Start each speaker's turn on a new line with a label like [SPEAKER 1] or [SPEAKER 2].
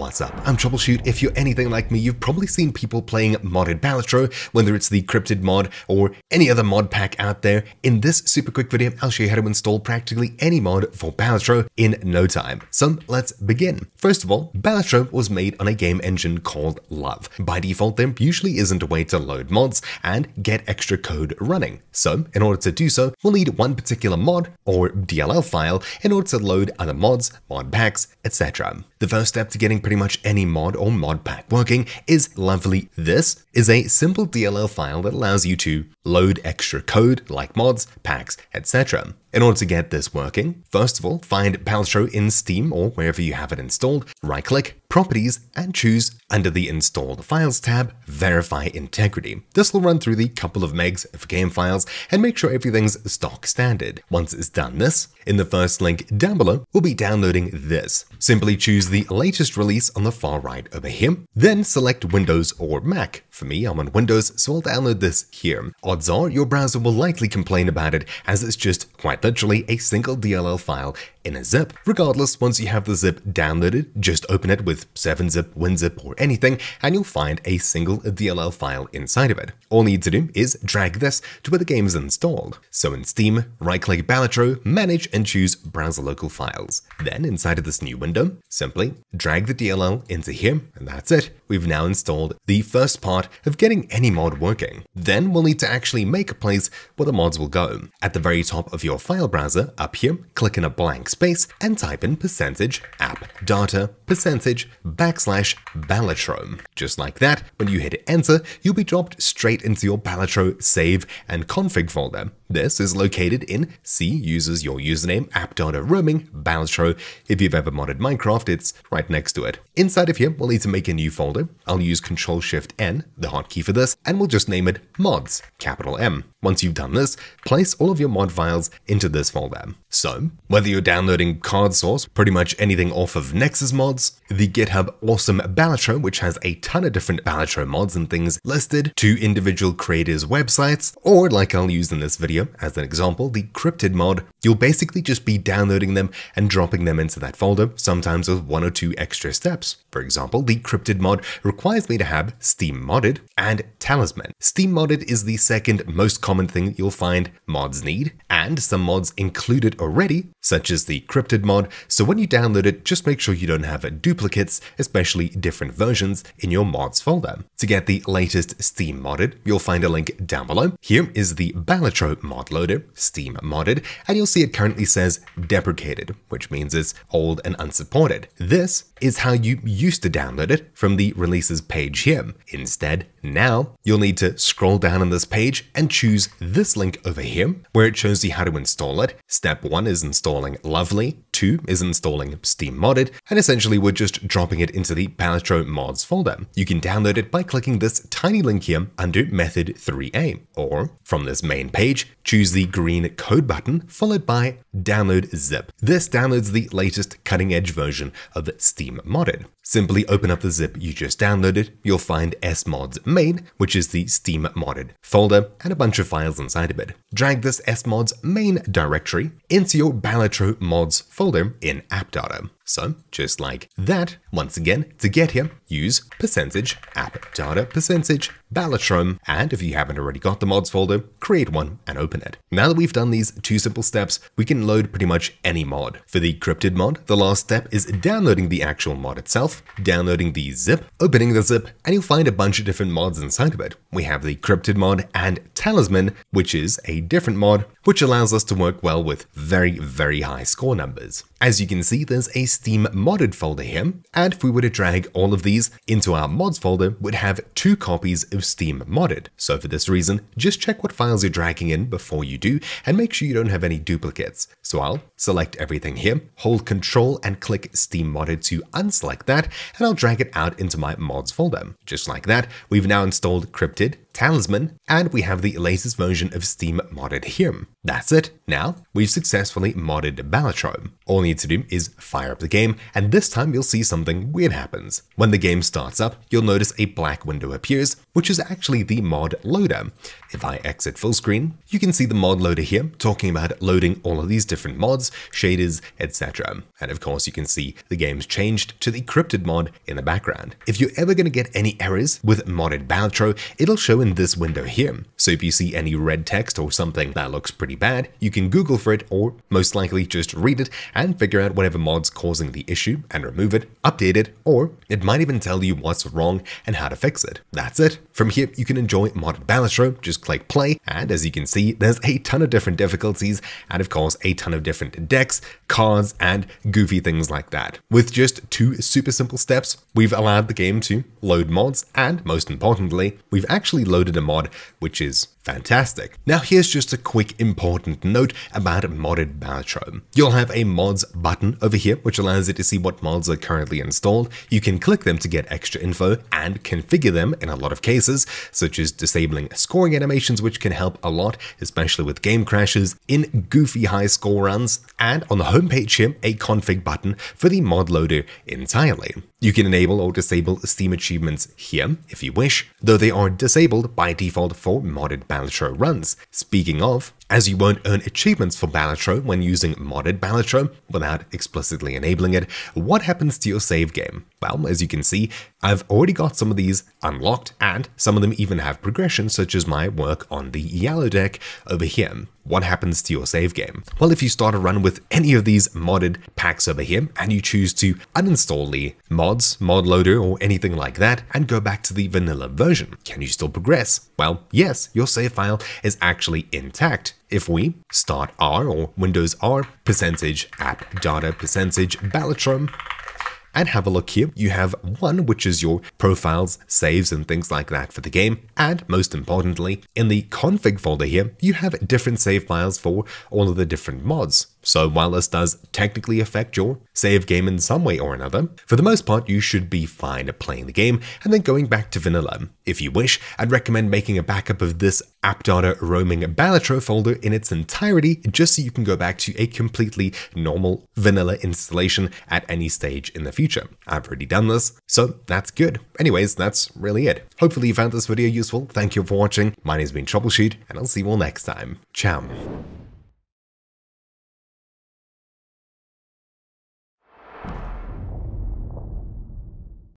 [SPEAKER 1] What's up? I'm TroubleChute. If you're anything like me, you've probably seen people playing modded Balatro, whether it's the Cryptid mod or any other mod pack out there. In this super quick video, I'll show you how to install practically any mod for Balatro in no time. So let's begin. First of all, Balatro was made on a game engine called Love. By default, there usually isn't a way to load mods and get extra code running. So in order to do so, we'll need one particular mod or DLL file in order to load other mods, mod packs, etc. The first step to getting pretty much any mod or mod pack working is lovely. This is a simple DLL file that allows you to load extra code like mods, packs, etc. In order to get this working, first of all, find Balatro in Steam or wherever you have it installed, right click, Properties, and choose under the Installed Files tab, Verify Integrity. This will run through the couple of megs of game files and make sure everything's stock standard. Once it's done this, in the first link down below, we'll be downloading this. Simply choose the latest release on the far right over here, then select Windows or Mac. For me, I'm on Windows, so I'll download this here. Odds are your browser will likely complain about it as it's just quite literally a single DLL file in a zip. Regardless, once you have the zip downloaded, just open it with 7-zip, WinZip, or anything, and you'll find a single DLL file inside of it. All you need to do is drag this to where the game is installed. So in Steam, right-click Balatro, Manage, and choose Browser Local Files. Then inside of this new window, simply drag the DLL into here, and that's it. We've now installed the first part of getting any mod working. Then we'll need to actually make a place where the mods will go. At the very top of your file browser, up here, click in a blank space and type in percentage app data percentage backslash Balatro. Just like that, when you hit enter, you'll be dropped straight into your Balatro save and config folder. This is located in C uses your username app data roaming Balatro. If you've ever modded Minecraft, it's right next to it. Inside of here, we'll need to make a new folder. I'll use Control Shift N, the hotkey for this, and we'll just name it mods, capital M. Once you've done this, place all of your mod files into this folder. So, whether you're downloading Cardsauce, pretty much anything off of Nexus mods, the GitHub awesome Balatro, which has a ton of different Balatro mods and things listed, to individual creators' websites, or like I'll use in this video as an example, the Cryptid mod, you'll basically just be downloading them and dropping them into that folder, sometimes with one or two extra steps. For example, the Cryptid mod requires me to have Steamodded and Talisman. Steamodded is the second most common thing you'll find mods need, and some mods included already, such as the Cryptid mod, so when you download it, just make sure you don't have duplicates, especially different versions, in your mods folder. To get the latest Steamodded, you'll find a link down below. Here is the Balatro mod loader, Steamodded, and you'll see it currently says deprecated, which means it's old and unsupported. This is how you used to download it from the releases page here. Instead, now you'll need to scroll down on this page and choose this link over here where it shows you how to install it. Step 1 is installing Lovely, 2 is installing Steamodded, and essentially we're just dropping it into the Balatro mods folder. You can download it by clicking this tiny link here under method 3a, or from this main page, choose the green code button followed by download zip. This downloads the latest cutting edge version of Steamodded. Simply open up the zip you just downloaded, you'll find smods main, which is the Steam modded folder, and a bunch of files inside of it. Drag this smods main directory into your Balatro mods folder in AppData. So just like that, once again, to get here, use percentage app data percentage Balatro, and if you haven't already got the mods folder, create one and open it. Now that we've done these two simple steps, we can load pretty much any mod. For the Cryptid mod, the last step is downloading the actual mod itself, downloading the zip, opening the zip, and you'll find a bunch of different mods inside of it. We have the Cryptid mod and Talisman, which is a different mod, which allows us to work well with very, very high score numbers. As you can see, there's a Steamodded folder here, and if we were to drag all of these into our mods folder, we'd have two copies Steamodded. So for this reason, just check what files you're dragging in before you do, and make sure you don't have any duplicates. So I'll select everything here, hold Control and click Steamodded to unselect that, and I'll drag it out into my mods folder. Just like that, we've now installed Cryptid, Talisman, and we have the latest version of Steam modded here. That's it. Now, we've successfully modded Balatro. All you need to do is fire up the game, and this time you'll see something weird happens. When the game starts up, you'll notice a black window appears, which is actually the mod loader. If I exit full screen, you can see the mod loader here talking about loading all of these different mods, shaders, etc. And of course, you can see the game's changed to the cryptid mod in the background. If you're ever going to get any errors with modded Balatro, it'll show in this window here. So if you see any red text or something that looks pretty bad, you can Google for it or most likely just read it and figure out whatever mod's causing the issue and remove it, update it, or it might even tell you what's wrong and how to fix it. That's it. From here, you can enjoy modded Balatro, just click play, and as you can see, there's a ton of different difficulties, and of course, a ton of different decks, cards, and goofy things like that. With just two super simple steps, we've allowed the game to load mods, and most importantly, we've actually loaded a mod which is fantastic. Now here's just a quick important note about modded Balatro. You'll have a mods button over here which allows you to see what mods are currently installed. You can click them to get extra info and configure them in a lot of cases, such as disabling scoring animations which can help a lot, especially with game crashes in goofy high score runs, and on the homepage here, a config button for the mod loader entirely. You can enable or disable Steam achievements here if you wish, though they are disabled by default for modded Balatro runs. Speaking of, as you won't earn achievements for Balatro when using modded Balatro without explicitly enabling it, what happens to your save game? Well, as you can see, I've already got some of these unlocked, and some of them even have progression, such as my work on the Yellow deck over here. What happens to your save game? Well, if you start a run with any of these modded packs over here, and you choose to uninstall the mods, mod loader, or anything like that, and go back to the vanilla version, can you still progress? Well, yes, your save file is actually intact. If we start R or Windows R percentage app data percentage Balatro and have a look here. You have one, which is your profiles, saves, and things like that for the game. And most importantly, in the config folder here, you have different save files for all of the different mods. So while this does technically affect your save game in some way or another, for the most part you should be fine at playing the game and then going back to vanilla. If you wish, I'd recommend making a backup of this app data roaming Balatro folder in its entirety just so you can go back to a completely normal vanilla installation at any stage in the future. I've already done this, so that's good. Anyways, that's really it. Hopefully you found this video useful. Thank you for watching. My name's been TroubleChute, and I'll see you all next time. Ciao.